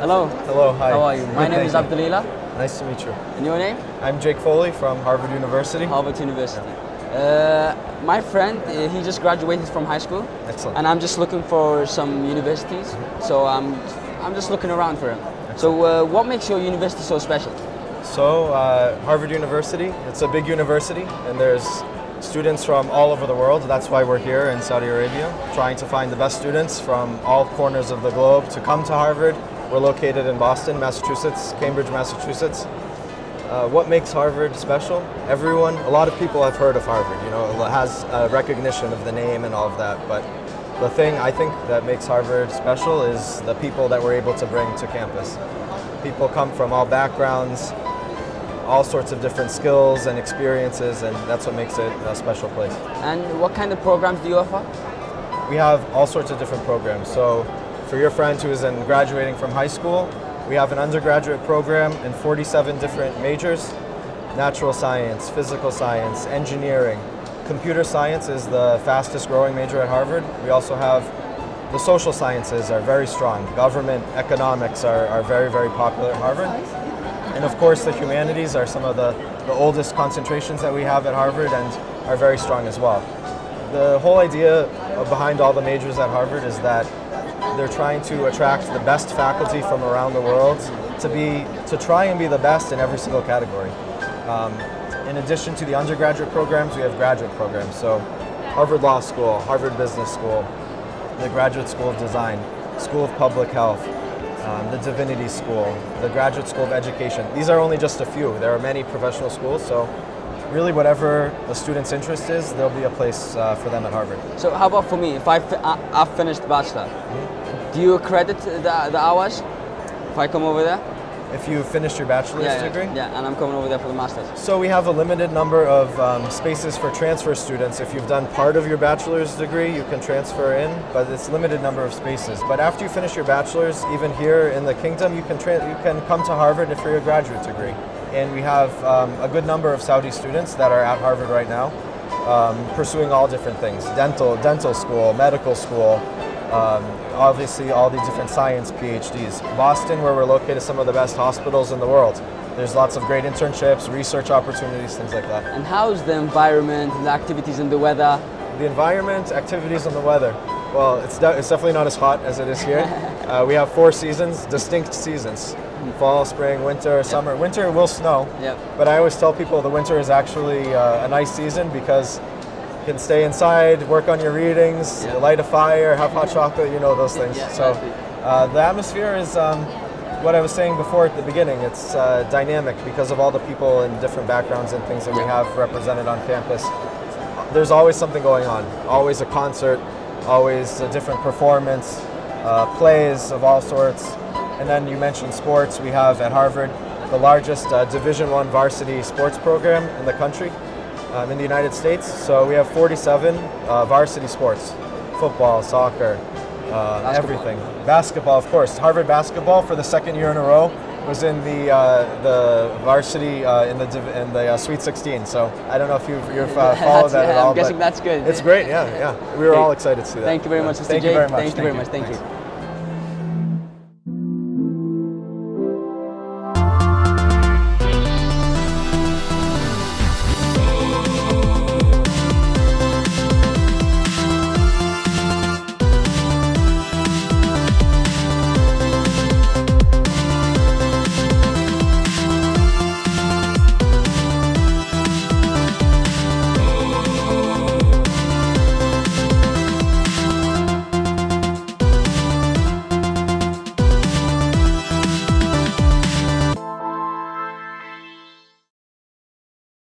name How are you. My Good, name is Abdulila. Nice to meet you. And your name? I'm Jake Foley from Harvard University. Harvard University. Uh, my friend, uh, he just graduated from high school, Excellent. and I'm just looking for some universities. So I'm, I'm just looking around for him. So uh, what makes your university so special? So, uh, Harvard University, it's a big university, and there's students from all over the world. That's why we're here in Saudi Arabia, trying to find the best students from all corners of the globe to come to Harvard. We're located in Boston, Massachusetts, Cambridge, Massachusetts. Uh, what makes Harvard special? Everyone, a lot of people have heard of Harvard, you know, it has a recognition of the name and all of that, but the thing I think that makes Harvard special is the people that we're able to bring to campus. People come from all backgrounds, all sorts of different skills and experiences, and that's what makes it a special place. And what kind of programs do you offer? We have all sorts of different programs. So, for your friend who is in graduating from high school, we have an undergraduate program in 47 different majors natural science, physical science, engineering. Computer science is the fastest growing major at Harvard. We also have the social sciences are very strong. Government, economics are, are very, very popular at Harvard. And of course, the humanities are some of the, the oldest concentrations that we have at Harvard and are very strong as well. The whole idea behind all the majors at Harvard is that they're trying to attract the best faculty from around the world to be to try and be the best in every single category. Um, in addition to the undergraduate programs, we have graduate programs. So, Harvard Law School, Harvard Business School, the Graduate School of Design, School of Public Health, um, the Divinity School, the Graduate School of Education. These are only just a few. There are many professional schools, so really whatever the student's interest is, there'll be a place uh, for them at Harvard. So how about for me? If I I, I've finished bachelor, do you credit the, the hours if I come over there? If you finished your bachelor's yeah, yeah, degree, yeah, and I'm coming over there for the masters. So we have a limited number of um, spaces for transfer students. If you've done part of your bachelor's degree, you can transfer in, but it's limited number of spaces. But after you finish your bachelor's, even here in the kingdom, you can you can come to Harvard for your graduate degree. And we have um, a good number of Saudi students that are at Harvard right now, um, pursuing all different things: dental, dental school, medical school. Um, obviously, all these different science PhDs. Boston, where we're located, some of the best hospitals in the world. There's lots of great internships, research opportunities, things like that. And how's the environment, the activities, and the weather? The environment, activities, and the weather. Well, it's, de- it's definitely not as hot as it is here. uh, we have four seasons, distinct seasons fall, spring, winter, summer. Winter will snow, Yep. but I always tell people the winter is actually uh, a nice season because can stay inside, work on your readings, Yeah. light a fire, have hot chocolate, you know those things. Yeah, so uh, the atmosphere is um, what I was saying before at the beginning. It's uh, dynamic because of all the people and different backgrounds and things that we have represented on campus. There's always something going on, always a concert, always a different performance, uh, plays of all sorts. And then you mentioned sports. We have at Harvard the largest uh, Division One varsity sports program in the country, um, in the United States. So we have 47 uh, varsity sports: football, soccer, uh, everything. Basketball, of course. Harvard basketball for the second year in a row was in the uh, the varsity uh, in the in the uh, Sweet 16. So I don't know if you've, you've uh, followed that at yeah, all. I'm guessing that's good. It's great. Yeah, yeah. We were all excited to see that. Thank you very Yeah. much, Mr. Thank Jake. you very much. Thank you very much. Thank Thanks. you.